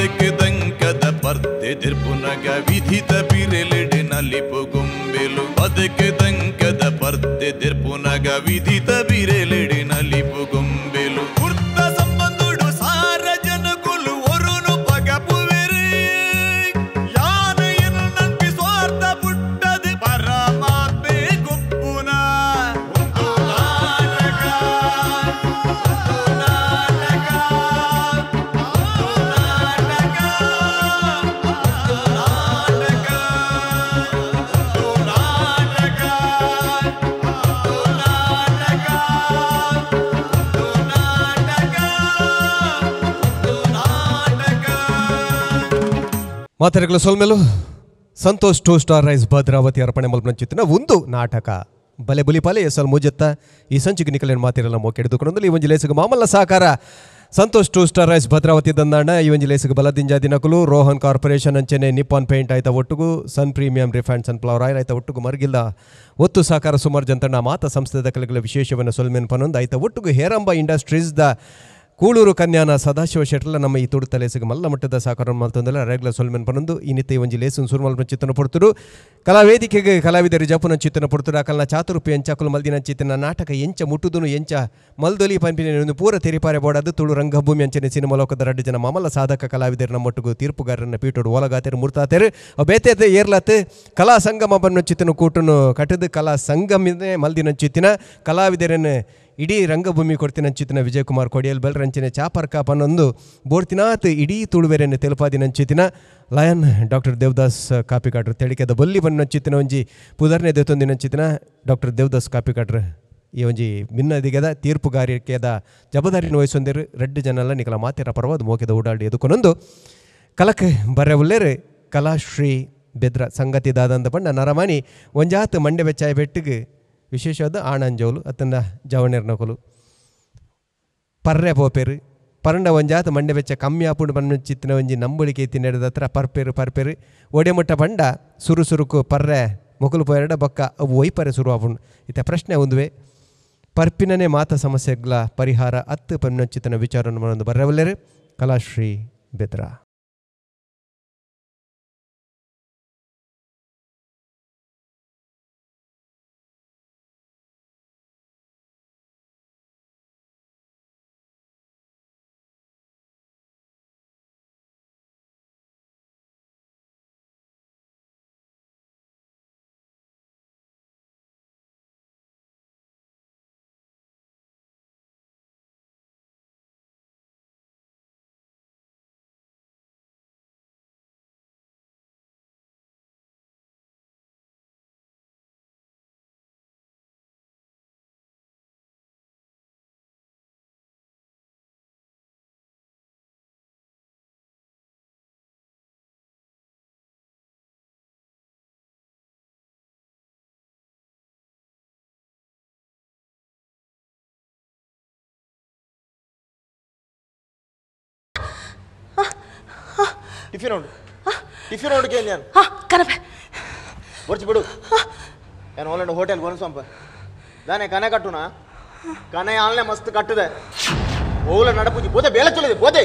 ಬದುಕಿದಂಕದ ಪರ್ದೆದಿರ್ಪುನಗ ವಿಧಿತ ಬಿರೆಲೆಡೆ ನಲಿಪು ಗುಂಬೆಲು ಬದುಕಿದಂಕದ ಪರ್ದೆದಿರ್ಪುನಗ ವಿಧಿತ ಬಿರೆಲೆಡೆ ಮಾತೆರೆಗಳ ಸೊಲ್ಮೆಲು Santosh two star rice Bhadravati ಅರ್ಪಣೆ ಮಲ್ಪನಂಚಿತ್ತಿನ ಒಂದು ನಾಟಕ. ಬಲೆ ಬುಲಿಪಾಲೆ ಎಸ್ ಎಲ್ ಮುಜತ್ತ. ಈ ಸಂಚಿಗೆ ನಿಕಲೇನು ಮಾತಿರಲ್ಲ, ಮೋಕೆ ಹಿಡಿದುಕೊಂಡು ಈ ಒಂದು ಲೇಸಿಗೆ ಮಾಮಲ್ಲ ಸಹಕಾರ Santosh two star rice Bhadravathi ದಂದಾಣ, ಈ ಒಂದು ಲೇಸಿಗೆ ಬಲದಿಂಜ ದಿನಕಲು, ರೋಹನ್ ಕಾರ್ಪೊರೇಷನ್ ಅಂಚೆನೆ ನಿಪಾನ್ ಪೇಂಟ್ ಆಯ್ತಾ ಒಟ್ಟುಗು, sun premium refined sunflower oil ಆಯ್ತಾ ಒಟ್ಟಿಗೂ ಮರ್ಗಿಲ್ಲ. ಒತ್ತು ಸಹಕಾರ ಸುಮಾರು ಜಂತಣ್ಣ ಮಾತ ಸಂಸ್ಥೆ ಕಲೆಗಳ ವಿಶೇಷವನ್ನು ಸೊಲ್ಮೆನ್ ಪನೊಂದು ಆಯ್ತಾ ಒಟ್ಟುಗು ಹೇರಂಬ ಇಂಡಸ್ಟ್ರೀಸ್ ದ ಕೂಳೂರು ಕನ್ಯಾನ ಸದಾಶಿವ ಶೆಟ್ಲ ನಮ್ಮ ಈ ತುಡು ತಲೆಸಿಗೆ ಮಲ್ಲ ಮಟ್ಟದ ಸಾಕಾರ ಮಲ್ತಂದಲ್ಲ ರೆಗ್ಲ ಸೊಲ್ಮೆನ್ ಪನೊಂದು ನಿತ್ಯ ಒಂಜಿ ಲೇಸನ್ ಸುರ್ಮಲ್ಪನ ಚಿತ್ತನ ಪಡ್ತರು ಕಲಾ ವೇದಿಕೆಗೆ ಕಲಾವಿದರು ಜಪುನ ಚಿತ್ತನ ಪಡ್ತರು ಅಕಲ್ನ ಚಾತುರುಪಿ ಎಂಚಕುಲು ಮಲ್ದಿನ ಚಿತ್ತನ ನಾಟಕ ಎಂಚ ಮುಟ್ಟುದುನು ಎಂಚ ಮಲ್ದೊಲಿ ಪಂಪಿನ ಪೂರ ತೆರಿಪಾರೆ ಬೋಡದು ತುಳು ರಂಗಭೂಮಿ ಅಂಚನೆ ಸಿನಿಮಾ ಲೋಕದ ರಡ್ಡು ಜನ ಮಮಲ ಸಾಧಕ ಕಲಾವಿದರು ನಮ್ಮೊಟ್ಟಿಗೂ ತೀರ್ಪುಗಾರರನ್ನ ಪೀಟೋಡು ಓಲಗಾತೆರು ಮುರ್ತಾತೆರು. ಬೇತೆ ಏರ್ಲತ್ ಕಲಾ ಸಂಗಮ ಬನ್ನ ಚಿತ್ತನ ಕೂಟನು ಕಟ್ಟದು ಕಲಾ ಸಂಗಮನೇ ಮಲ್ದಿನ ಚಿತ್ತಿನ ಕಲಾವಿದರನ್ನು ಇಡೀ ರಂಗಭೂಮಿ ಕೊಡ್ತಿನ ಚಿತ್ತಿನ ವಿಜಯಕುಮಾರ್ ಕೊಡಿಯಲ್ ಬೆಲ್ ರಂಚಿನ ಚಾಪರ್ಕ ಪನ್ನೊಂದು ಬೋರ್ತಿನಾಥ್ ಇಡೀ ತುಳುವೆರೆಯನ್ನು ತೆಲುಪಾದಿನ ಚಿತ್ತಿನ ಲಯನ್ ಡಾಕ್ಟರ್ ದೇವದಾಸ್ ಕಾಪಿಕಾಟ್ರು ತೆಳಿಕೆದ ಬಲ್ಲಿ ಬನ್ನ ಚಿತ್ತಿನ ಒಂಜಿ ಪುದರ್ನೆ ದೇತೊಂದಿನ ಚಿತ್ತಿನ ಡಾಕ್ಟರ್ ದೇವದಾಸ್ ಕಾಪಿಕಾಟ್ರು ಈ ಒಂಜಿ ಭಿನ್ನದಿಗದ ತೀರ್ಪುಗಾರಿಕೆದ ಜವಾಬ್ದಾರಿನ ವಹಿಸೊಂದಿರು ರೆಡ್ ಜನಲ್ಲ ನಿಕಲ ಮಾತಿರ ಪರವಾದ ಮೋಕೆದ ಓಡಾಡಿ ಎದುಕೊನೊಂದು ಕಲಕ್ ಬರೆ ಕಲಾಶ್ರೀ ಬೆದ್ರ ಸಂಗತಿ ದಾದಂದ ಪಂಡ ನರಮಣಿ ಒಂಜಾತ್ ಮಂಡೆ ಬೆಚ್ಚಾಯ ಬೆಟ್ಟಿಗೆ ವಿಶೇಷವಾದ ಆಣಂಜೋಲು ಅತ್ತಂದ ಜವಣಿರ್ನಕೊಲು ಪರ್ರೆ ಪೋಪೆರು ಪರಂಡ ಒಂಜಾತ ಮಂಡೆ ಬೆಚ್ಚ ಕಮ್ಮಿ ಆಪುಂಡು ಬಣ್ಣ ಚಿತ್ತಿನ ಒಂಜಿ ನಂಬಳಿಕೆ ತಿನ್ನಡದ ಹತ್ರ ಪರ್ಪೆರು ಪರ್ಪೆರು. ಒಡೆಮುಟ್ಟ ಪಂಡ ಸುರು ಸುರುಕು, ಪರ್ರೆ, ಮುಕುಲು ಪೋಯರಡ ಬೊಕ್ಕ, ಅವು ಒಯ್ಪರೆ ಶುರು ಆಪುಂಡು ಇತ್ತ ಪ್ರಶ್ನೆ ಒಂದುವೆ ಪರ್ಪಿನನೇ ಮಾತ ಸಮಸ್ಯೆಗಳ ಪರಿಹಾರ ಅತ್ತು ಪನ್ನೊಚ್ಚಿತನ ವಿಚಾರವನ್ನು ಬರವಲ್ಲೆರು ಕಲಾಶ್ರೀ ಬೆದ್ರಾ. ಟಿಫಿನ್ ಉಂಡು ಟಿಫಿನ್ ಉಂಡು ಕೇಳಿ ನಾನು? ಹಾ ಕನಪೆ. ಬರ್ಚಿ ಬಿಡು. ಏನು ಹೋಲೆಂಡು ಹೋಟೆಲ್ ಕೊನಸಂಪ ದಾನೆ ಕನೆ ಕಟ್ಟುನ? ಕನೆ ಆನ್ಲೈನ್ ಮಸ್ತ್ ಕಟ್ಟಿದೆ. ಓಲ ನಡಪುಜಿ. ಬೋದೆ ಬೇಳೆ ಚಲಿದೆ ಪೋತೆ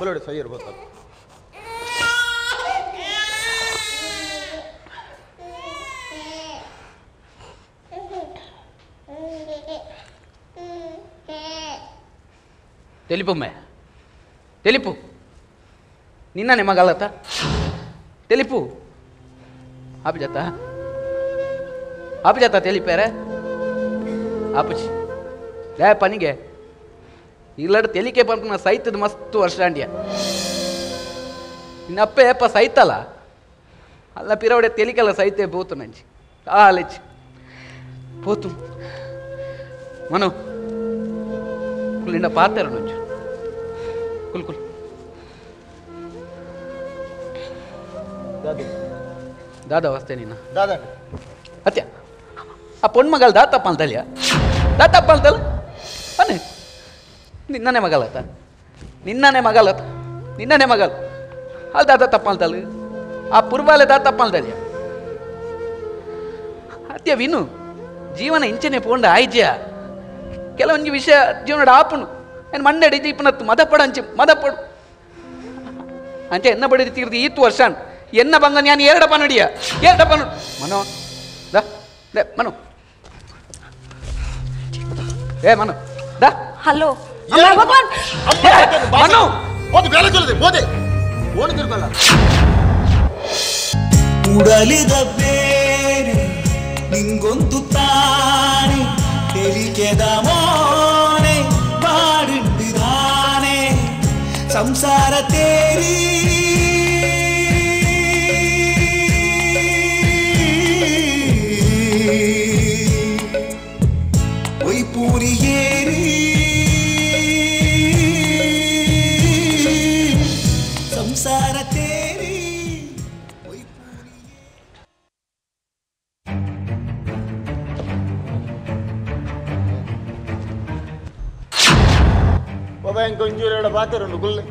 ಬಲೋಡಿ ಸೈ ಇರ್ಬೋದು తెలుపమ్మే తెలుపు నిన్ననే మగలత తెలుపు ఆపుజత ఆపుజత తెలిపారా ఆపుచి ಲೇ ಪನಿಗೆ ಇಲ್ಲಡ ತೆಲಿಕೆ ಪಂಪನ ಸೈತದ ಮಸ್ತ್ ವರ್ಷ ಅಂಡ್ಯ ನಿನ್ನಪ್ಪೆ ಅಪ್ಪ ಸೈತಲ್ಲ ಅಲ್ಲ ಪಿರವಡೆ ತೆಲಿಕಲ್ಲ ಸೈತೆ ಬೋತು ನಂಜಿ ಆಲೆಚ್ಚಿ పోతు మనం కులిండ పాతారు నుంచి కుల్ కుల్ ದಾದಿ దాదా వస్తే నిన్న ದಾದಾ ಅತ್ಯ ಆ ಪೊಣ್ಣು ಮಗಳು ದಾತಪ್ಪ ಅಂತಲ್ಯ ದಾತಪ್ಪ ಅಂತಲ್ಲ ಅನೆ ನಿನ್ನನೆ ಮಗಳತ್ತ ನಿನ್ನನೆ ಮಗಳತ್ತ ನಿನ್ನನೆ ಮಗಲ್ ಅಲ್ಲಿ ದಾತ ತಪ್ಪಲ್ ಅಂತಲ್ಲ ಆ ಪುರ್ಬಾಲೆ ದಾತ ತಪ್ಪಲ್ ಅಂತಲ್ಯ ಅತ್ಯ ವಿನು, ಜೀವನ ಇಂಚನೆ ಪೋಂಡ ಆಯ್ಜ್ಯ. ಕೆಲವೊಂದು ವಿಷಯ ಜೀವನ ಆಪುನು ಏನು ಮಂಡಡಿ ಇಪ್ಪನತ್ತು ಮದಪಡ ಅಂಚೆ ಮದಪಡು ಅಂಚೆ ಎನ್ನ ಬಡಿದು ತೀರ್ದು ಈತ್ ವರ್ಷ ಎನ್ನ ಬಂಗ ನಾನು ಎರಡ ಪನಡಿಯ ಎರಡ ಪನ. ಮನೋ, ದೇ ಮನು. ಏ, ಮನು, ದ. ಹಲೋ. ಅಮ್ಮ ಭಗವಾನ್ ಮನು ಹೋದು ಬೇಲೆ ಚಲದೆ ಹೋದೆ ಓಣಿ ತಿರ್ಕೊಲ್ಲ ಉಡಲಿದ ಬೇರೆ ನಿಂಗೊಂದು ತಾನೆ ತೆಲಿಕೆದ ಮೋನೆ ಬಾಡಿದ್ದಾನೆ ಸಂಸಾರ ತೇರಿ బాబా ఇంకొంచెం పాతారు గుళ్ళు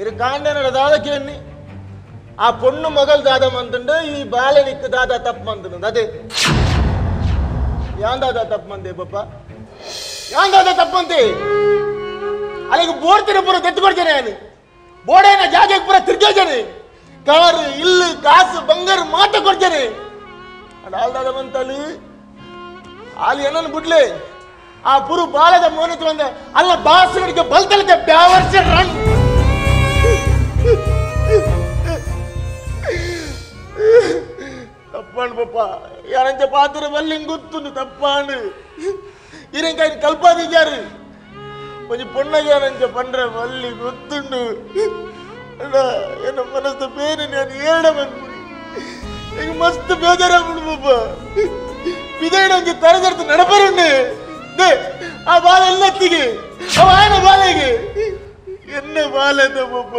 ఇది కాండనడ దాదకేన్ని ఆ పొన్ను మగలు దాదమంతుండే ఈ బాలనిక్కు దాదా తప్పమంతున్నది అదే ಯಾನ್ ದಾದ ತಪ್ಪಂತೆ ಪಪ್ಪ ಯಾನ್ ದಾದ ತಪ್ಪಂತೆ ಅಲ್ಲಿಗೆ ಬೋಡ್ತೀನಿ ಪೂರ ತೆತ್ತುಕೊಡ್ತೇನೆ ನಾನು ಬೋಡೇನ ಜಾಗಕ್ಕೆ ಪೂರ ತಿರ್ಗೇತೇನೆ ಕಾರು ಇಲ್ಲು ಕಾಸು ಬಂಗಾರ ಮಾತ ಕೊಡ್ತೇನೆ ಅದು ಆಲ್ದಾದ ಬಂತಲ್ಲಿ ಅಲ್ಲಿ ಏನನ್ನು ಬಿಡ್ಲಿ ಆ ಪುರು ಬಾಲದ ಮೋನತ್ತು ಒಂದ ಅಲ್ಲ ಬಾಸುಗಳಿಗೆ ಬಲ್ತಲಕ್ಕೆ ಬ್ಯಾವರ್ಸ ರನ್ ತಪ್ಪಾಣ್ ಪಪ್ಪ ಯಾರಂಚ ಪಾತ್ರ ಬಲ್ಲಿಂಗ್ ಗೊತ್ತು ತಪ್ಪಾಣ್ இறங்க கல்பாதிக்காரு கொஞ்சம் பொண்ணகாரஞ்ச பண்ற வள்ளி கொத்துண்டு என்ன மனசு பேரு நான் ஏடவன் எங்க மஸ்து பேஜரா பண்ணுப்பா விதையிட இங்க தரதரத்து நடப்பறேன்னு ಆ ಬಾಲ ಎಲ್ಲತ್ತಿಗೆ ಅವ ಆಯನ ಬಾಲೆಗೆ ಎನ್ನ ಬಾಲದ ಪಾಪ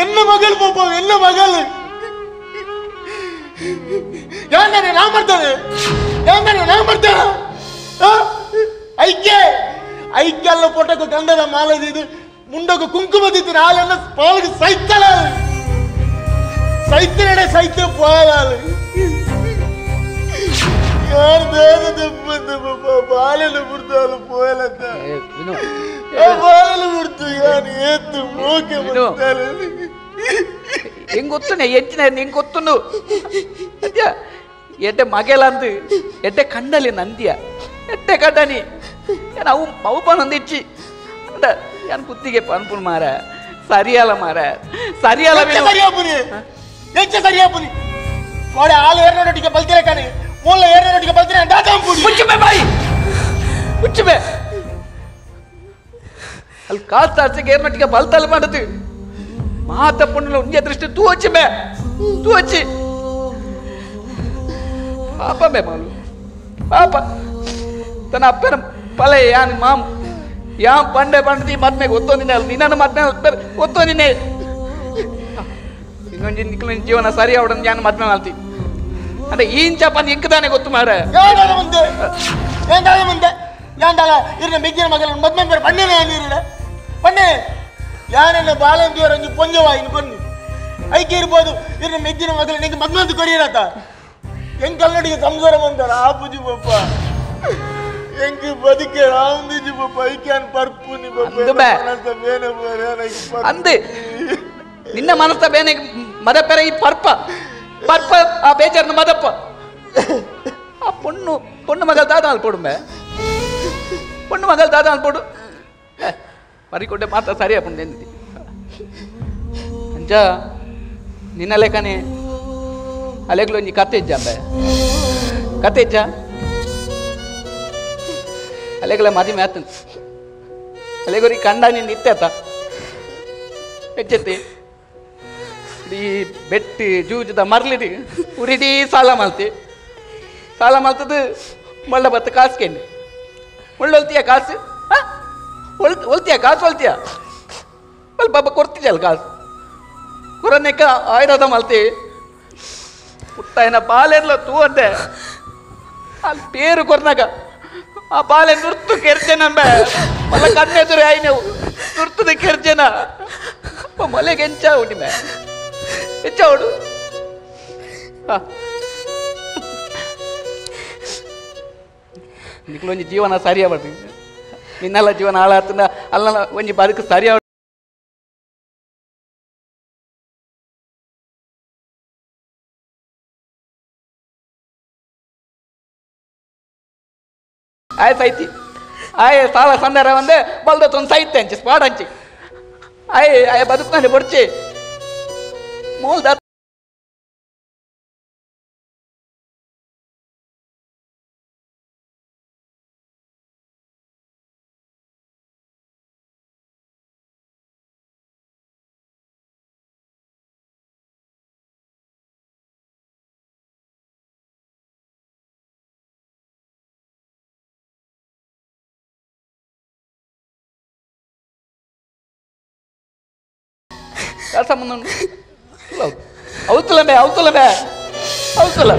ಎನ್ನ ಮಗಳು ಪಾಪ ಎನ್ನ ಮಗಳು ಯಾವ್ದಾನೆ ನಾ ಮಾಡ್ತಾನೆ ಯಾವ್ದಾನೆ ನಾ ಮಾಡ್ತಾನ ಐಕ್ಯ ಐಕ್ಯ ಅಲ್ಲ ಪೊಟ್ಟಕ್ಕೆ ಗಂಡದ ಮಾಲದಿದ್ದು ಮುಂಡಕ್ಕೆ ಕುಂಕುಮದಿದ್ದು ನಾಳೆನ್ನ ಪಾಲಿಗೆ ಸೈತಲ ಸೈತನಡೆ ಸೈತ ಪಾಲಾಲು ಯಾರು ದೇವದ ಬಂದ ಬಾಲಲ್ಲಿ ಬಿಡ್ತಾಳು ಪೋಯಲತ್ತ ಬಾಲಲ್ಲಿ ಬಿಡ್ತು ನಾನು ಏತು ಮೋಕೆ ಬಿಡ್ತಾಳೆ ಹೆಂಗ್ ಗೊತ್ತನೆ ಎತ್ತಿನ ಹೆಂಗ್ ಗೊತ್ತುಂಡು ಅದ್ಯ ಎಡ್ಡೆ ಮಗೆಲಂದು ಎಡ್ಡೆ ಕಂಡಲಿ ನಂದಿಯ ಎಡ್ಡೆ ಕಡ್ಡನಿ ಏನು ಅವು ಅವು ಪಣಂದಿಚ್ಚಿ ಅಂದ ಏನು ಕುತ್ತಿಗೆ ಪನ್ಪುಲ್ ಮಾರ ಸರಿಯಲ್ಲ ಮಾರ ಸರಿಯಲ್ಲ ಸರಿಯಾಪುರಿ ಹೆಚ್ಚು ಸರಿಯಾಪುರಿ ನೋಡಿ ಆಳು ಎರಡು ನೋಡಿಗೆ ಬಲ್ತಿರ ಕಾಣಿ ಫೋನ್ ಏರ್ ರೋಡ್ಗೆ ಬರ್ತೀನಿ ಡಾಟಾ ಮುಚ್ಚುಮೆ ಬಾಯಿ. ಮುಚ್ಚುಮೆ ಅಲ್ಲಿ ಕಾಲ್ ತಾರ್ಸಿಗೆ ಏರ್ ಮಟ್ಟಿಗೆ ಬಲ್ತಲ್ ಮಾಡ್ತೀವಿ ಮಾತ ಪುಣ್ಯ ಉಂಜೆ ದೃಷ್ಟಿ ತೂ ಹಚ್ಚಿ ಮೇ ತೂ ಹಚ್ಚಿ. ಪಾಪ ಮೇ ಮಾಲು. ಪಾಪ. ತನ್ನ ಅಪ್ಪನ ಪಲೆ ಯಾನ್ ಮಾಮ್. ಯಾ ಪಂಡೆ ಪಂಡತಿ ಮದ್ಮೆಗೆ ಒತ್ತೊಂದಿನ ಅಲ್ಲ ನಿನ್ನನ್ನು ಮದ್ಮೆ ಒತ್ತೊಂದಿನೇ ಇನ್ನೊಂದು ನಿಕ್ಲಿನ ಜೀವನ ಸರಿ ಅವಡನ್ ಯಾನ್ ಮದ್ಮೆ ಅಲ್ತಿ ಅದೇ ಈನ್ ಚಪಾತಿ ಎಂಕದಾನೆ ಗೊತ್ತು ಮಾರ ಯಾವ್ದಾರ ಮುಂದೆ ಏಂದಾದ ಮುಂದೆ ಯಾಂದಾಲ ಇರ್ನ ಬಿಗ್ಗಿನ ಮಗಲನ್ನು ಮದ್ಮೆ ಬೇರೆ ಬಣ್ಣನೇ ನೀರಿಲ್ಲ ಬಣ್ಣೆ ಯಾರನ್ನ ಬಾಲಂತಿಯವರೊಂದು ಪೊಂಜವಾಯಿನ ಬನ್ನಿ ಐಕೆ ಇರ್ಬೋದು ಇರ್ನ ಮೆದ್ದಿನ ಮಗಲು ನಿಂಗೆ ಮದ್ಮಂದು ಕೊಡಿಯರತ ಹೆಂಗ್ ಕಲ್ಲಡಿಗೆ ಸಂಸಾರ ಬಂತಾರ ಆ ಪೂಜಿ ಬಪ್ಪ எனக்கு பதுக்க ராவுந்துச்சு பைக்கான் பர்ப்பு நீ மனச பேன போற அந்த நின்ன மனச பேன மத பெற பர்ப்பா ಮದಪ್ಪೆರ ಈ ಪರ್ಪ ಪರ್ಪ ಆ ಬೇಜಾರ್ನ ಮದಪ್ಪ ಆ பொண்ணு பொண்ணு மகள் தாதான் அல்போடுமே பொண்ணு மகள் தாதான் அல்போடு ಮರಿಕೊಂಡೆ ಮಾತ್ರ ಸರಿಯಾ ಪುಣ್ಯಂದಿ ಅಂಜ ನಿನ್ನ ಲೆಕ್ಕನೆ ಅಲೆಗ್ಲು ಒಂಜಿ ಕತೆ ಇಜ್ಜಂಬೆ ಕತೆ ಇಜ್ಜ ಅಲೆಗಳ ಮದಿಮೆ ಆತನ್ ಅಲೆಗೊರಿ ಕಂಡ ನೀನು ನಿತ್ಯತ ಹೆಚ್ಚೆತ್ತಿ ಇಡೀ ಬೆಟ್ಟಿ ಜೂಜದ ಮರ್ಲಿಡಿ ಉರಿಡೀ ಸಾಲ ಮಲ್ತಿ. ಸಾಲ ಮಲ್ತದು ಮಳ್ಳ ಬತ್ತ ಕಾಸ್ಕೆಂಡು ಮುಳ್ಳು ಹೊಲ್ತೀಯ ಕಾಸು? ಹೊಲ್ ಹೊಲ್ತೀಯ ಕಾಸು ಹೊಲ್ತೀಯ ಬಲ್ ಬಾಬಾ ಕೊಡ್ತಿದ್ಯಲ್ಲ ಕಾಸು? ಕುರನೆಕ್ಕ ಆಯ್ರದ ಮಲ್ತಿ. ಪುಟ್ಟ ಏನ ಬಾಲೆಲ್ಲ ತೂ ಅಂದೆ. ಅಲ್ಲಿ ಪೇರು ಕೊರ್ನಾಗ. ಆ ಬಾಲೆ ನುರ್ತು ಕೆರ್ಜೆನಂಬೆ ಮಲ್ಲ ಕಣ್ಣೆದುರು ಆಯ್ ನೀವು ನುರ್ತದ ಕೆರ್ಜೆನ. ಮಲೆಗೆ ಎಂಚ ಉಡಿಮೆ ಎಂಚ ಉಡು ಹಾ ನಿಕ್ಲು ಒಂಜಿ ಜೀವನ ಸರಿಯಾ ಬರ್ತಿ ನಿನ್ನೆಲ್ಲ ಜೀವನ ಹಾಳಾತನ ಅಲ್ಲ ಒಂಜಿ ಬದುಕು ಸರಿಯಾ ಆಯ್ತು ಐತಿ ಆಯ್ ಸಾಲ ಸಂದರ ಒಂದೇ ಬಲ್ದತ್ ಒಂದು ಸೈತೆ ಹಂಚಿ ಸ್ಪಾಡ್ ಹಂಚಿ ಆಯ್ ಆಯ್ ಬದುಕ್ನಲ್ಲಿ ಬುಡ್ಚಿ ಮೂಲ್ದ ಕೆಲಸ ಮುಂದೆ అవుతులమే అవుతులమే అవుతుల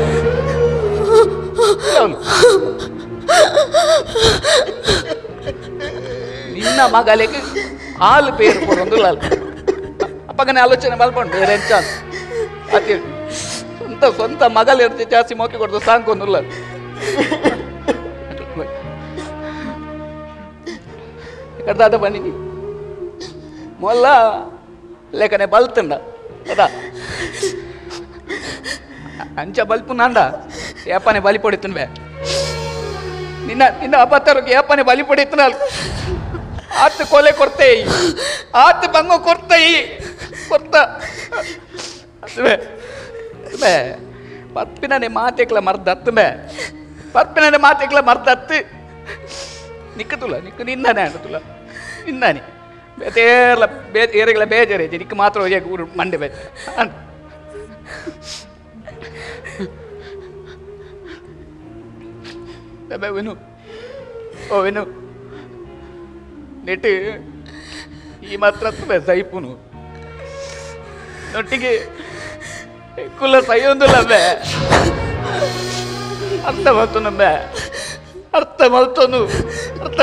ನಿನ್ನ ಮಗಲಿಗೆ ಹಾಲು ಪೇರು ಕೊಡೊಂದು ಅಪ್ಪಗನೆ ಆಲೋಚನೆ ಮಲ್ಕೊಂಡು ಬೇರೆ ಎಂಚ ಅತಿ ಸ್ವಂತ ಸ್ವಂತ ಮಗಲ್ ಇರ್ತಿ ಜಾಸ್ತಿ ಮೋಕೆ ಕೊಡ್ದು ಸಾಂಕೊಂದಿಲ್ಲ ಕಡ್ದಾದ ಬನ್ನಿ ಮೊಲ್ಲ లేకనే బలుతుండ ಅಂಚ ನಂದ ಏಪನೆ ಬಲಿ ಪಡಿತು ನಿನ್ನ ನಿನ್ನ ಅಪತ್ತರಕ್ಕೆ ಏಪನೆ ಬಲಿ ಪಡಿತು ಆತ್ ಕೊಲೆ ಕೊಡ್ತೆ ಆತ್ ಬಂಗ ಕೊಡ್ತೆ ಕೊಡ್ತ ಪರ್ಪಿನೇ ಮಾತೆಕ್ಲ ಪಪ್ಪಿನನೆ ಮಾತೆಕ್ಲ ಮರ್ದತ್ತುಬೆ ಪಪ್ಪಿನನೆ ಮಾತೆಕ್ಲ ಮರ್ದತ್ತು ನಿಕ್ಕತುಲ ನಿಕ್ಕ ನಿನ್ನನೆ ಅಣ್ಣತುಲ ನಿನ್ನನೆ. ಬೇತೇರ್ಲ, ಬೇ, ಏರಿಗಳ ಬೇಜಾರೆ ಇದಕ್ಕೆ ಮಾತ್ರ ಹೋಗಿ ಊರು ಮಂಡೆ ಬೇಜ ವಿನು. ಓ, ವಿನು. ನೆಟ್ಟು, ಈ ಮಾತ್ರ ಸೈಪುನು. ನೊಟ್ಟಿಗೆ ಕುಲ್ಲ ಸೈಯೊಂದುಲ್ಲವೇ ಅರ್ಥ ಮಾಡ್ತು ಬೆ ಅರ್ಥ ಮಲ್ತೋನು ಅರ್ಥ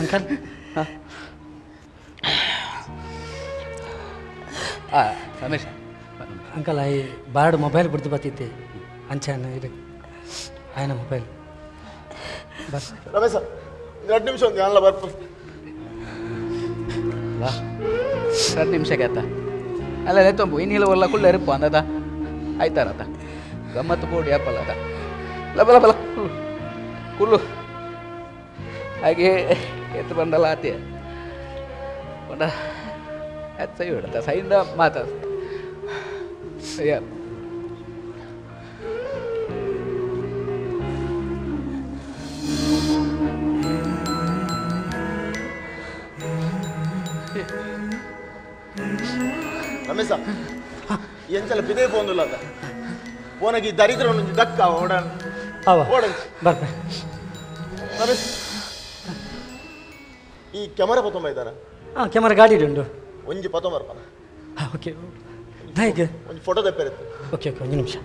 ಅಂಕಲ್? ಆ ರಮೇಶ್. ಅಂಕಲ್ ಐ ಬಾರ್ಡ್ ಮೊಬೈಲ್ ಬಿಡ್ದು ಬತ್ತಿತ್ತೆ ಅಂಚಾನ ಇದೆ ಆಯ್ನ ಮೊಬೈಲ್. ಬಸ್. ರಮೇಶ ಎರಡು ನಿಮಿಷ ಒಂದು ಎಲ್ಲ ಬರ್ಪು ವಾ. ಎರಡು ನಿಮಿಷಕ್ಕೆ ಆತ ಅಲ್ಲ ಲೆತ್ತೊಂಬು ಇನ್ನಿಲ್ಲ ಒಲ್ಲ ಕುಳ್ಳ ಇರಪ್ಪ ಅಂದದ? ಆಯ್ತಾರತ ಗಮ್ಮತ್ತು ಬೋಡಿ ಆಪಲ್ಲ ಅದ. ಲಬಲ ಬಲ ಕುಳ್ಳು. ಹಾಗೆ ಎತ್ತು ಬಂದಲ್ಲ ಆತಿ ಬಂದ ಎತ್ತು ಸೈ ಬಿಡತ್ತ ಸೈಯಿಂದ ಮಾತಾಡ ರಮೇಶ ಎಂಚಲ ಬಿದೇ ಪೋಂದುಲ್ಲ ಅದ? ಪೋನಗಿ ದರಿದ್ರ ದಕ್ಕ ಓಡ ಅವ ಬರ್ತೇನೆ ಬರ್ಬೆ ರಮೇಶ್ ಈ ಕ್ಯಾಮರಾ ಪತೊಂಬ ಇದ್ದಾನ ಹಾಂ ಕ್ಯಾಮರಾ ಗಾಡಿ ಉಂಟು. ಒಂಜಿ ಪತೊಂಬರ್ಪನ ಹಾಂ ಓಕೆ ನಾಯಿಗೆ ಒಂಜಿ ಫೋಟೋ ತೆಪ್ಪಿರುತ್ತೆ ಓಕೆ ಓಕೆ ಒಂದು ನಿಮಿಷ.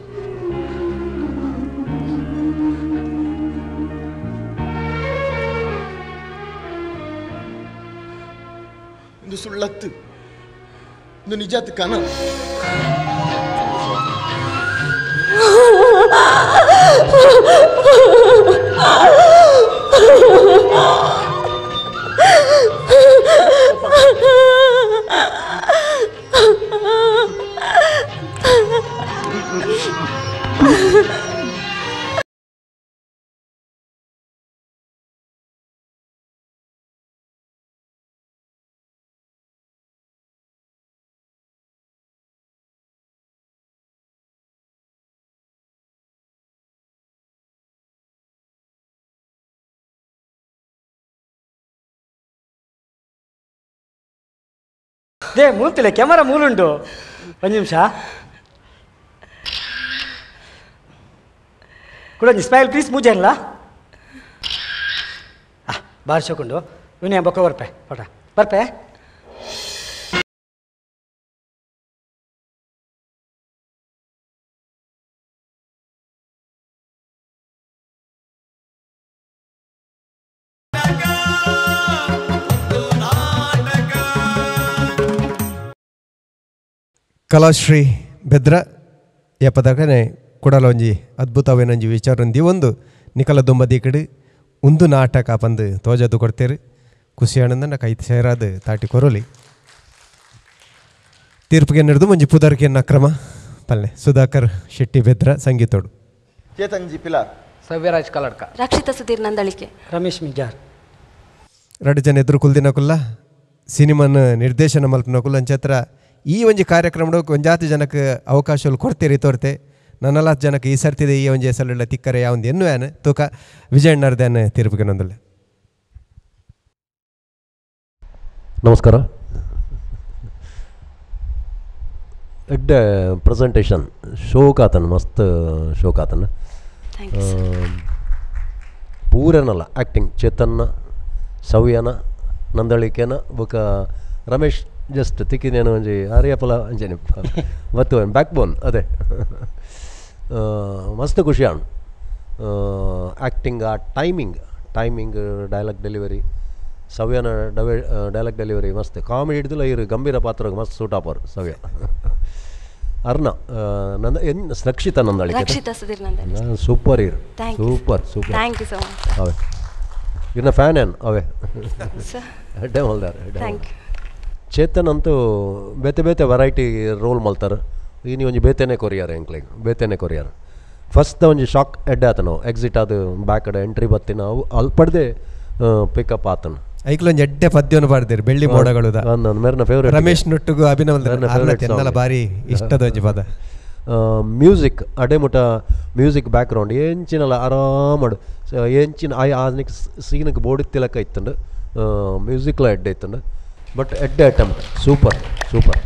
ಇದು ಸುಳ್ಳತ್ತು. ಇದು ನಿಜಾತ್ ಕನ. ದೇ ಮೂಲ್ತಿಲ್ಲ ಕ್ಯಾಮರಾ ಮೂಲುಂಡು ಒಂದು ನಿಮಿಷ. ಕೂಡ ಸ್ಮೈಲ್ ಪ್ಲೀಸ್ ಮೂಜೆ ಅಲ್ಲ ಬಾರಿ ಶೋಕೊಂಡು ಇವನೇ ಬೊಕ್ಕ ಬರ್ಪೆ, ಪಟ. ಬರ್ಪೆ? ಕಲಾಶ್ರೀ ಬೆದ್ರ ಎಪ್ಪದಕನೆ ಕುಡಲ ಒಂಜಿ ಅದ್ಭುತವೇನಂಜಿ ವಿಚಾರೊಂದಿ ಒಂದು ನಿಕಲ ದುಂಬದಿ ಕಡೆ ಒಂದು ನಾಟಕ ಪಂದು ತೋಜದು ಕೊಡ್ತೇರು. ಖುಷಿ ಕೈತ ಕೈತ್ ಸೇರಾದ ತಾಟಿ ಕೊರೋಲಿ. ತೀರ್ಪಿಗೆ ನಡೆದು ಮಂಜಿ ಪುದರ್ಕೆ ಅಕ್ರಮ. ಪಲ್ಲೆ ಸುಧಾಕರ್ ಶೆಟ್ಟಿ ಬೆದ್ರ ಸಂಗೀತೋಡು. ಚೇತನ್ಜಿ ಪಿಲಾ ಸವ್ಯರಾಜ್ ಕಲಡ್ಕ. ರಕ್ಷಿತ ಸುಧೀರ್ ನಂದಳಿಕೆ. ರಮೇಶ್ ಮಿಜಾರ್ ರಡ್ ಜನ ಎದುರು ಕುಲ್ದಿನ ಕುಲ್ಲ ಸಿನಿಮಾನ ನಿರ್ದೇಶನ ಮಲ್ಪನ ಕುಲ್ಲ ಅಂಚತ್ರ ಈ ಒಂಜಿ ಕಾರ್ಯಕ್ರಮಡು ಒಂಜಾತಿ ಜನಕ್ಕೆ ಅವಕಾಶಗಳು ಕೊಡ್ತೀರಿ ತೋರ್ತೆ. ನನ್ನಲ್ಲ ಜನಕ್ಕೆ ಈ ಸರ್ತಿದೆ ಈ ಒಂಜಿ ಹೆಸರುಳ್ಳ ತಿಕ್ಕರೆ ಯಾವೊಂದು ಎನ್ನು ಏನು? ತೂಕ ವಿಜಯಣ್ಣರ್ದೇನೆ ತೀರ್ಪಿಗೆ ನಂದಲ್ಲ. ನಮಸ್ಕಾರ. ಎಡ್ಡೆ ಪ್ರೆಸೆಂಟೇಷನ್ ಶೋಕಾತನ್ ಆತನ ಮಸ್ತ್ ಶೋಕಾತನ್. ಪೂರನಲ್ಲ ಆ್ಯಕ್ಟಿಂಗ್ ಚೇತನ್ನ ಸವ್ಯನ ನಂದಳಿಕೆನ ಬೊಕ ರಮೇಶ್ ಜಸ್ಟ್ ತಿಕ್ಕಿನೇನು ಒಂಜಿ ಆರ್ಯಪಲ ಅಂಜೇನೆ ಮತ್ತು ಬ್ಯಾಕ್ ಬೋನ್ ಅದೇ ಆ, ಮಸ್ತ್ ಖುಷಿ ಆಣ್ ಆ್ಯಕ್ಟಿಂಗ್ ಆ ಟೈಮಿಂಗ್ ಟೈಮಿಂಗ್ ಡೈಲಾಗ್ ಡೆಲಿವರಿ ಸವ್ಯನ ಡವೆ ಡೈಲಾಗ್ ಡೆಲಿವರಿ ಮಸ್ತ್ ಕಾಮಿಡಿ ಹಿಡಿದಿಲ್ಲ ಇರು ಗಂಭೀರ ಪಾತ್ರ ಮಸ್ತ್ ಸೂಟ್ ಆಪರ್ ಸವ್ಯ ಅರ್ಣ ಆ, ನಂದ ಎನ್ ರಕ್ಷಿತ ನಂದಳಿಕೆ ರಕ್ಷಿತ ಸುಧೀರ್ ನಂದಳಿಕೆ ಸೂಪರ್ ಇರು Thank you. Super super thank you so much ಅವೇ ಇನ್ನ ಫ್ಯಾನ್ ಏನು ಅವೇ ಸರ್ ಹೆಡ್ಡೆ ಹೊಲ್ದಾರ ಥ್ಯಾಂಕ್ ಯು ಚೇತನ್ ಅಂತೂ ಬೇತೆ ಬೇತೆ ವೆರೈಟಿ ರೋಲ್ ಮಲ್ತಾರೆ ಇನ್ನು ಒಂಜಿ ಬೇತೆನೆ ಕೊರಿಯಾರ ಎಂಕ್ಲಿಗೆ ಬೇತೆನೆ ಕೊರಿಯಾರ ಫಸ್ಟ್ ಒಂಜಿ ಶಾಕ್ ಎಡ್ಡೆ ಆತನು ನಾವು ಎಕ್ಸಿಟ್ ಅದು ಬ್ಯಾಕ್ ಕಡೆ ಎಂಟ್ರಿ ಬತ್ತಿನ ಅವು ಅಲ್ಲಿ ಪಡ್ದೆ ಪಿಕಪ್ ಆತನ ಐಕ್ಲೊಂದು ಎಡ್ಡೆ ಪದ್ಯವನ್ನು ಪಾಡ್ದಿರಿ ಬೆಳ್ಳಿ ಮೋಡಗಳು ಮೇರ್ನ ಫೇವ್ರೇಟ್ ರಮೇಶ್ ನೊಟ್ಟಿಗೂ ಅಭಿನವ್ ಬಾರಿ ಇಷ್ಟದ ಒಂಜಿ ಪದ ಮ್ಯೂಸಿಕ್ ಅಡೆಮುಟ ಮ್ಯೂಸಿಕ್ ಬ್ಯಾಕ್ಗ್ರೌಂಡ್ ಏಂಚಿನಲ್ಲ ಆರಾಮಡು ಎಂಚಿನ ಏಂಚಿನ ಆ ಆನಿಕ್ ಬೋಡಿ ತಿಲಕ ಇತ್ತಂಡು ಮ್ಯೂಸಿಕ್ಲ ಎಡ್ಡೆ ಇತ್ತಂಡು ಬಟ್ ಎಡ್ಡೆ ಅಟೆಂಪ್ಟ್ ಸೂಪರ್ ಸೂಪರ್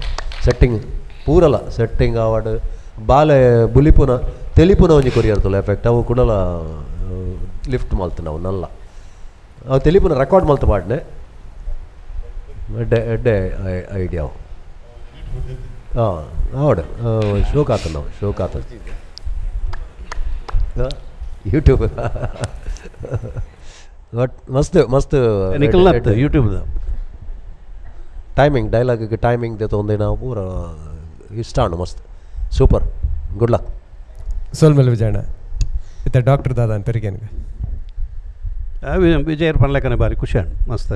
ಸೆಟ್ಟಿಂಗ್ ಪೂರಲ ಸೆಟ್ಟಿಂಗ್ ಆವಾಡ್ ಬಾಲೆ ಬುಲಿಪುನ ತೆಲಿಪುನ ಒಂಜಿ ಕೊರಿಯರ್ತಲ್ಲ ಎಫೆಕ್ಟ್ ಅವು ಕೂಡ ಲಿಫ್ಟ್ ಮಲ್ತು ನಾವು ನಲ್ಲ ಅವು ತೆಲಿಪುನ ರೆಕಾರ್ಡ್ ಮಲ್ತು ಪಾಡ್ನೆ ಎಡ್ಡೆ ಎಡ್ಡೆ ಐಡಿಯಾ ಅವು ಹಾಂ ಆವಡ್ ಶೋಕ್ ಆತ ನಾವು ಶೋಕ್ ಆತ ಯೂಟ್ಯೂಬ್ ಬಟ್ ಮಸ್ತ್ ಮಸ್ತ್ ಯೂಟ್ಯೂಬ್ ಯೂಟ್ಯೂಬ್ದ ಟೈಮಿಂಗ್ ಡೈಲಾಗಿಗೆ ಟೈಮಿಂಗ್ ತೊಂದೆ ನಾವು ಪೂರ ಇಷ್ಟ ಅಣ್ಣ ಮಸ್ತ್. ಸೂಪರ್ ಗುಡ್ ಲಕ್ ಸೋಲ್ಮೇಲೆ ವಿಜಯಣ್ಣ ಇತ್ತ ಡಾಕ್ಟರ್ ದಾದಾನ್ ಪೆರಿಗೇನ್ಗೆ ವಿಜಯರ್ ಪನ್ಲೆಕ್ಕನೆ ಭಾರಿ ಖುಷಿ ಅಣ್ಣ ಮಸ್ತ್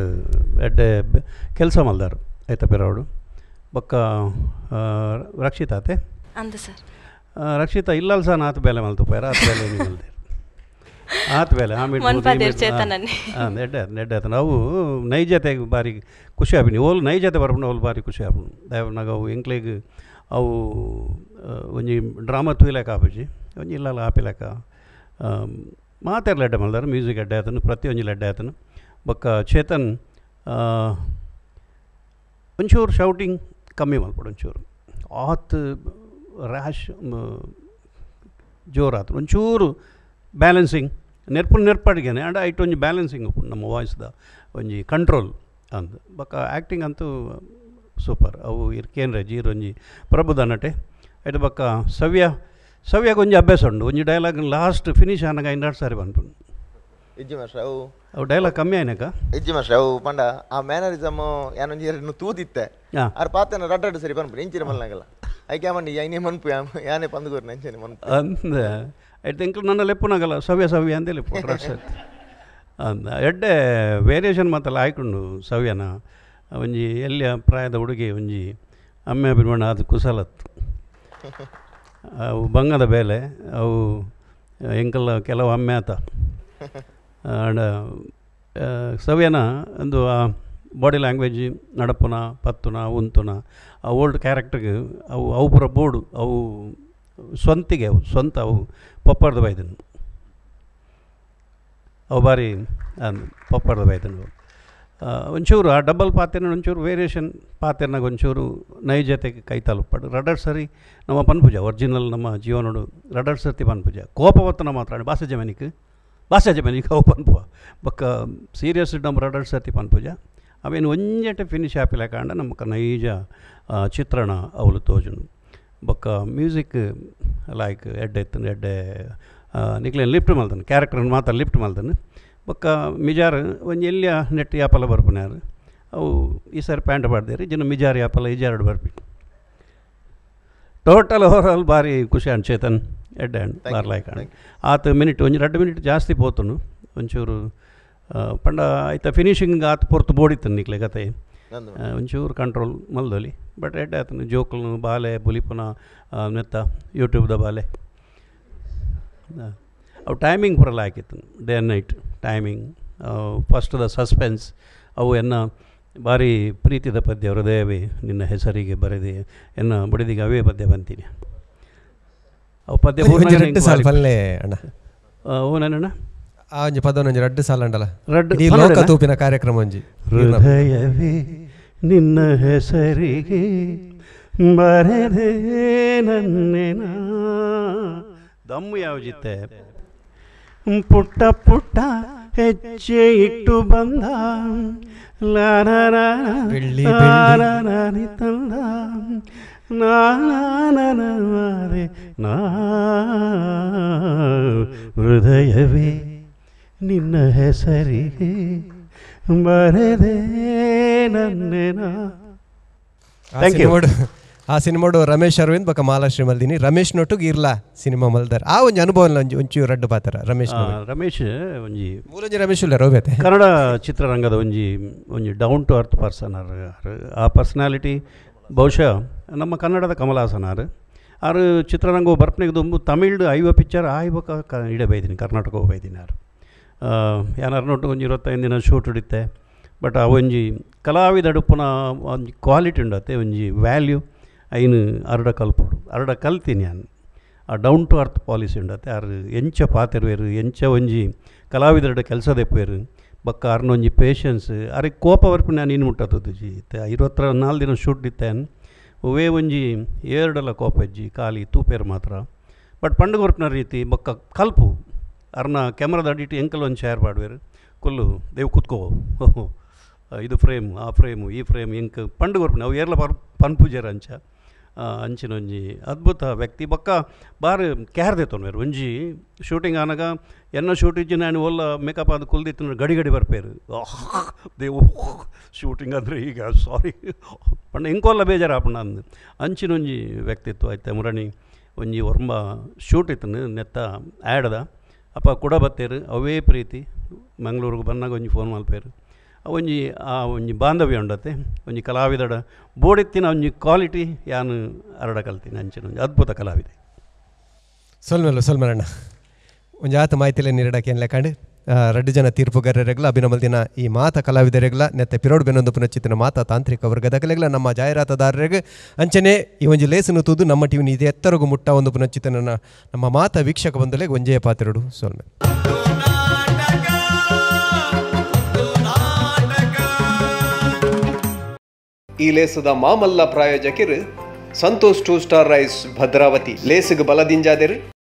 ಎಡ್ಡೆ ಕೆಲಸ ಮಲ್ದಾರು ಐತ ಪಿರವಡು ಬೊಕ್ಕ ರಕ್ಷಿತಾತೆ? ರಕ್ಷಿತ ಆತೆ ಅಂದ ಸರ್. ರಕ್ಷಿತಾ ರಕ್ಷಿತ ಇಲ್ಲಲ್ ಸಹ ಆತ ಬೇಲೆ ಮಲ್ತುಪಾರ ಆತ ಬೇಲೆ ನೀವು ಮಲ್ದಿರು ಆತ ಬೇಲೆ ಆಮೇಲೆ ಮನ್ಪದೇರ್ ನೆಡ್ ಎಡ್ಡೆ ಎಡ್ಡೆ ಆತ ನಾವು ನೈಜತೆಗೆ ಬಾರಿ ಖುಷಿ ಆಪಿನಿ ಓಲ್ ನೈಜತೆ ಬರ್ಪುಂಡು ಅವ್ಲು ಬಾರಿ ಖುಷಿ ಆಪುಂಡು ದಯವಿನಾಗ ಅವು ಎಂಕ್ಲೆಗ್ ಅವು ಒಂಜಿ ಡ್ರಾಮಾ ತೂಯ್ಲೆಕ ಆಪುಜಿ ಒಂಜಿ ಇಲ್ಲ ಆಪಿಲೆಕ. ಮಾತೆರ್ಲ ಎಡ್ಡೆ ಮಲ್ದಾರ ಮ್ಯೂಸಿಕ್ ಎಡ್ಡೆ ಆತನು ಪ್ರತಿಯೊಂದು ಎಡ್ಡೆ ಆತನು. ಬೊಕ್ಕ ಚೇತನ್ ಒಂಚೂರು ಶೌಟಿಂಗ್ ಕಮ್ಮಿ ಮಲ್ಪಡು ಒಂಚೂರು. ಆತ್ ರ್ಯಾಶ್ ಜೋರು ಆತು ಒಂಚೂರು ಬ್ಯಾಲೆನ್ಸಿಂಗ್ ನೆರ್ಪು ನೆರ್ಪಡಿಗೆನೆ. ಅಂಡ್ ಐಟ್ ಒಂಜಿ ಬ್ಯಾಲೆನ್ಸಿಂಗ್ ನಮ್ಮ ವಾಯ್ಸ್ದ ಒಂಜಿ ಕಂಟ್ರೋಲ್ ಅಂದ್. ಬಕ್ಕ ಆ್ಯಕ್ಟಿಂಗ್ ಅಂತೂ ಸೂಪರ್ ಅವು ಇರ್ಕೇನ್ರೆ ಜೀರ್ ಒಂಜಿ ಪ್ರಭುದ ನಟೆ. ಐಟ್ ಬೊಕ್ಕ ಸವ್ಯ ಸವ್ಯಾಗ ಒಂಜಿ ಅಭ್ಯಾಸ ಉಂಡು. ಒಂಜಿ ಡೈಲಾಗ್ ಲಾಸ್ಟ್ ಫಿನಿಶ್ ಆನಾಗ ಐನಾರು ಸಾರಿ ಬಂದ್ಪುಂಡು ಇಜ್ಜಿ ಮಾಸ್ಟ್ರ ಅವು ಅವು ಡೈಲಾಗ್ ಕಮ್ಮಿ ಆಯ್ನಕ? ಇಜ್ಜಿ ಮಾಸ್ಟ್ರ ಅವು ಪಂಡ ಆ ಮ್ಯಾನರಿಸಮ್ ಯಾನೊಂಜಿ ಎರಡು ತೂದಿತ್ತೆ ಹಾ. ಪಾತ್ರ ಪಾತನ ರಡ್ಡಡು ಸರಿ ಪನ್ಪು ಇಂಚಿನ ಮಲ್ನಾಗಲ್ಲ. ಐಕೆ ಮಂಡಿ ಐನೇ ಮನ್ಪು ಯಾನೇ ಪಂದುಗೋರು ನಂಚನೆ ಮನ್ಪು. ಅಂದ ಐತೆ ಇಂಕ್ಲು ನನ್ನ ಲೆಪ್ಪನಾಗಲ್ಲ ಸವ್ಯ ಸವ್ಯ ಅಂದೇ ಲೆಪ್ಪು ಅಂದ, ಎಡ್ಡೆ ವೇರಿಯೇಷನ್ ಮಾತಲ್ಲ ಆಯ್ಕೊಂಡು ಸವ್ಯನ, ಒಂಜಿ ಎಲ್ಲಿಯ ಪ್ರಾಯದ ಹುಡುಗಿ ಒಂಜಿ ಅಮ್ಮೆ ಅಭಿಮಾನ ಅದು ಕುಸಲತ್ತು ಅವು ಬಂಗದ ಬೇಲೆ, ಅವು ಎಂಕಲ್ಲ ಕೆಲವು ಅಮ್ಮೆ ಆತ. ಸವ್ಯನ ಒಂದು ಬಾಡಿ ಲ್ಯಾಂಗ್ವೇಜ್ ನಡಪುನ, ಪತ್ತುನ, ಉಂತುನ, ಆ ಓಲ್ಡ್ ಕ್ಯಾರೆಕ್ಟರ್ಗೆ ಅವು ಅವು ಪೂರ ಬೋರ್ಡು ಅವು ಸ್ವಂತಿಗೆ ಅವು, ಸ್ವಂತ ಅವು. ಪಪ್ಪಾರ್ದ ಬೈದನು. ಅವು ಬಾರಿ ಪಪ್ಪಾರ್ದ ಬೈದನು ಒಂಚೂರು ಆ ಡಬಲ್ ಪಾತ್ರೆನ ಒಂಚೂರು ವೇರಿಯೇಷನ್ ಪಾತ್ರೆನಾಗ ಒಂಚೂರು ನೈಜತೆಗೆ ಕೈ ತಲುಪಾಡು ರಡರ್ ಸರಿ ನಮ್ಮ ಪನ್ಪುಜ ಒರಿಜಿನಲ್ ನಮ್ಮ ಜೀವನೋಡು ರಡರ್ ಸರ್ತಿ ಪನ್ಪುಜ. ಕೋಪವತ್ತನ ಮಾತ್ರ ಭಾಷೆ ಜಮನಿಕ್ ಭಾಷೆ ಜಮನಿಕ್ ಅವು ಪನ್ಪು ಬೊಕ್ಕ ಸೀರಿಯಸ್ ನಮ್ಮ ರಡರ್ ಸರ್ತಿ ಪನ್ಪುಜ. ಅವೇನು ಒಂಜೆಟೆ ಫಿನಿಶ್ ಆಪಿಲ್ಲ ಕಾಂಡ ನಮ್ಮ ನೈಜ ಚಿತ್ರಣ ಅವಳು ತೋಜುನು. ಬೊಕ್ಕ ಮ್ಯೂಸಿಕ್ ಲೈಕ್ ಎಡ್ಡೆ ಇತ್ತು ಎಡ್ಡೆ ನಿಕ್ಲೇನು ಲಿಫ್ಟ್ ಮಲ್ದನು ಕ್ಯಾರೆಕ್ಟರ್ನ ಮಾತ್ರ ಲಿಫ್ಟ್ ಮಲ್ದನು. ಬೊಕ್ಕ ಮಿಜಾರ್ ಒಂಜಿ ಎಲ್ಲಿಯ ನೆಟ್ ಯಾಪಲ ಬರ್ಪುನಾರು ಅವು ಈ ಸಾರಿ ಪ್ಯಾಂಟ್ ಪಾಡ್ದೇರಿ ಜನ ಮಿಜಾರ್ ಯಾಪಲ ಇಜಾರ್ಡ್ ಬರ್ಪಿ. ಟೋಟಲ್ ಓವರಾಲ್ ಭಾರಿ ಖುಷಿ ಅನ್ ಚೇತನ್ ಎಡ್ಡೆ ಹಣ್ಣು ಬಾರ್ ಬಾರ್ಲಾಯ್ಕ thank ಆತ ಮಿನಿಟ್ ಒಂಜಿ ಎರಡು ಮಿನಿಟ್ ಜಾಸ್ತಿ ಪೋತನು. ಒಂಚೂರು ಪಂಡ ಆಯ್ತಾ ಫಿನಿಶಿಂಗ್ ಆತ ಪೊರ್ತು ಬೋಡಿತ್ತನು ನಿಕ್ಲೆ ಕತೆ ಒಂಚೂರು ಕಂಟ್ರೋಲ್ ಮಲ್ದೊಲಿ. ಬಟ್ ಎಡ್ಡೆ ಆತನು ಜೋಕಲ್ನು ಬಾಲೆ ಬುಲಿಪುನ ನೆತ್ತ ಯೂಟ್ಯೂಬ್ದ ಬಾಲೆ. ಅವು ಟೈಮಿಂಗ್ ಬರಲ್ಲ ಹಾಕಿತ್ತು ಡೇ ಆ್ಯಂಡ್ ನೈಟ್ ಟೈಮಿಂಗ್ ಫಸ್ಟ್ದ ಸಸ್ಪೆನ್ಸ್ ಅವು ಎನ್ನ ಭಾರಿ ಪ್ರೀತಿದ ಪದ್ಯ ಹೃದಯವೇ ನಿನ್ನ ಹೆಸರಿಗೆ ಬರೆದಿ ಎನ್ನ ಬಡಿದಿಗೆ ಅವೇ ಪದ್ಯ ಬಂತೀನಿ. ಅವು ಪದ್ಯ ಓನಣ್ಣ ಆ ಒಂಜಿ ಪದ ಒಂಜಿ ರಡ್ಡು ಸಾಲ ಅಂಡಲ ರಡ್ಡು ತೂಪಿನ ಕಾರ್ಯಕ್ರಮ ಒಂಜಿ. ಹೃದಯವೇ ನಿನ್ನ ಹೆಸರಿಗೆ ಬರೆದೆ ನನ್ನ ದಮ್ಮು ಯಾವ ಜಿತ್ತೆ? ಪುಟ್ಟ ಪುಟ್ಟ ಹೆಜ್ಜೆ ಇಟ್ಟು ಬಂದ. ಲಾನಿ ತಂದ. ನಾನೇ ನಾ ಹೃದಯವೇ ನಿನ್ನ ಹೆಸರಿಗೆ ಬರೆದೆ ನನ್ನೆನ ಸಿನಿಮಾಡು ಆ ಸಿನಿಮಾಡು ರಮೇಶ್ ಅರವಿಂದ್ ಬಕ ಮಾಲಾಶ್ರೀ ಮಲ್ದಿನಿ ರಮೇಶ್ ನೊಟ್ಟು ಇರ್ಲ ಸಿನಿಮಾ ಮಲ್ದರ್. ಆ ಒಂಜಿ ಅನುಭವ ಒಂಜಿ ಒಂಚೂರು ರಡ್ಡು ಪಾತ್ರ ರಮೇಶ್ ರಮೇಶ್ ಒಂಜಿ ಮೂಲಂಜಿ ರಮೇಶ್ ಇಲ್ಲ ರೋಬೇತೆ ಕನ್ನಡ ಚಿತ್ರರಂಗದ ಒಂಜಿ ಒಂಜಿ ಡೌನ್ ಟು ಅರ್ತ್ ಪರ್ಸನ್ ಆ ಪರ್ಸನಾಲಿಟಿ ಬಹುಶಃ ನಮ್ಮ ಕನ್ನಡದ ಕಮಲಾಸನಾರು ಆರು. ಚಿತ್ರರಂಗವು ಬರ್ಪನೆಗೆ ದುಂಬು ತಮಿಳ್ದು ಐವ ಪಿಕ್ಚರ್ ಆಯ್ಬೇಕ ಇಡೆ ಬೈದಿನಿ ಕರ್ನಾಟಕ ಬೈದಿನಿ ಏನಾರು ನೋಟು ಒಂಜಿ ದಿನ ಶೂಟ್ ಹಿಡಿತೆ. ಬಟ್ ಆ ಒಂಜಿ ಕಲಾವಿದ ಅಡುಪುನ ಒಂಜಿ ಕ್ವಾಲಿಟಿ ಉಂಡತ್ತೆ, ಒಂಜಿ ವ್ಯಾಲ್ಯೂ ಐನು ಅರ್ಡ ಕಲ್ಪುಡು. ಅರ್ಡ ಕಲ್ತೀನಿ ನಾನು ಆ ಡೌನ್ ಟು ಅರ್ತ್ ಪಾಲಿಸಿ ಉಂಡತ್ತೆ. ಅರ್ ಎಂಚ ಪಾತಿರುವೆರು, ಎಂಚ ಒಂಜಿ ಕಲಾವಿದರಡ ಕೆಲಸ ದೆಪ್ಪೇರು ಬಕ್ಕ ಒಂಜಿ ಪೇಷನ್ಸ್ ಅರೆ ಕೋಪ ವರ್ಪು ನಾನು ಇನ್ನು ಮುಟ್ಟದ್ದು ಜಿ. ಇರುವತ್ತರ ನಾಲ್ಕು ದಿನ ಶೂಟ್ ಇತ್ತೇನು ಒವೇ ಒಂಜಿ ಏರ್ಡಲ ಕೋಪ ಇಜ್ಜಿ, ಖಾಲಿ ತೂಪೇರು ಮಾತ್ರ. ಬಟ್ ಪಂಡುಗೊರ್ಪಿನ ರೀತಿ ಬೊಕ್ಕ ಕಲ್ಪು. ಅರ್ನ ಕ್ಯಾಮ್ರಾದ ಅಡಿಟ್ಟು ಎಂಕಲ್ ಒಂದು ಶೇರ್ ಪಾಡ್ವೇರು ಕುಲ್ಲು ದೇವ್ ಕುತ್ಕೋ. ಓಹೋ ಇದು ಫ್ರೇಮ್ ಆ ಫ್ರೇಮು ಈ ಫ್ರೇಮ್ ಎಂಕ್ ಪಂಡು ವರ್ಪನ ಅವು ಏರ್ಲ ಪರ್ ಪನ್ಪೂಜರ್ ಅಂಚ. ಆ, ಅಂಚಿನ ಒಂಜಿ ಅದ್ಭುತ ವ್ಯಕ್ತಿ. ಬೊಕ್ಕ ಬಾರಿ ಕ್ಯಾರ್ ದೇತೊನ್ವೇರು ಒಂಜಿ ಶೂಟಿಂಗ್ ಆನಾಗ ಎನ್ನ ಶೂಟ್ ಇಜ್ಜಿ ನಾನು ಒಲ್ಲ ಮೇಕಪ್ ಅದು ಕುಲ್ದಿತ್ತು ಗಡಿ ಗಡಿ ಬರ್ಪೇರು. ದೇವು ಶೂಟಿಂಗ್ ಅಂದರೆ ಈಗ ಸಾರಿ ಪಂಡ ಇಂಕೊಲ್ಲ ಬೇಜಾರು ಆಪಣ್ಣ ಅಂದು ಅಂಚಿನ ಒಂಜಿ ವ್ಯಕ್ತಿತ್ವ ಐತೆ ಮುರಣಿ. ಒಂಜಿ ಒರ್ಮ ಶೂಟ್ ಇತ್ತು ನೆತ್ತ ಆ್ಯಡ್ದ ಅಪ್ಪ ಕೂಡ ಬತ್ತೇರು, ಅವೇ ಪ್ರೀತಿ. ಮಂಗಳೂರಿಗೆ ಬಂದಾಗ ಒಂಜಿ ಫೋನ್ ಮಲ್ಪೇರು. ಒಂಜಿ, ಆ ಒಂಜಿ ಬಾಂಧವ್ಯ ಉಂಡತೆ ಒಂಜಿ ಕಲಾವಿದಡ ಬೋಡೆತ್ತಿನ ಒಂಜಿ ಕ್ವಾಲಿಟಿ ಯಾನು ಅರಡ ಕಲ್ತೀನಿ ಅಂಚಿನ ಒಂಜಿ ಅದ್ಭುತ ಕಲಾವಿದೆ. ಸೊಲ್ಮೆಲ್ಲ ಸೊಲ್ಮೆಲ್ಲಣ್ಣ ಒಂಜಿ ಆತ ಮಾಹಿತಿಲೆ ನೀರಡಕ್ಕೆ ಏನು ಲೆಕ್ಕಂಡು ರಡ್ಡು ಜನ ತೀರ್ಪುಗಾರರೆಗ್ಲ ಅಭಿನಮಲ್ದಿನ ಈ ಮಾತ ಕಲಾವಿದರೆಗ್ಲ, ನೆತ್ತೆ ಪಿರೋಡ್ ಬೆನ್ನೊಂದು ಪುನಚಿತ್ತಿನ ಮಾತ ತಾಂತ್ರಿಕ ವರ್ಗದಗಲೆಗ್ಲ ನಮ್ಮ ಜಾಹೀರಾತುದಾರರಿಗೆ. ಅಂಚನೆ ಈ ಒಂಜಿ ಲೇಸನ್ನು ತೂದು ನಮ್ಮ ಟಿವಿನ ಇದು ಎತ್ತರಗು ಮುಟ್ಟ ಒಂದು ಪುನಚಿತ್ತಿನ ನಮ್ಮ ಮಾತ ವೀಕ್ಷಕ ಬಂದಲೆ ಒಂಜೆಯ ಪಾತ್ರಡು ಸೋಲ್ಮೆ. ಈ ಲೇಸದ ಮಾಮಲ್ಲ ಪ್ರಾಯೋಜಕರು Santosh two star rice Bhadravati. ಲೇಸಿಗೆ ಬಲದಿಂಜಾದಿರು.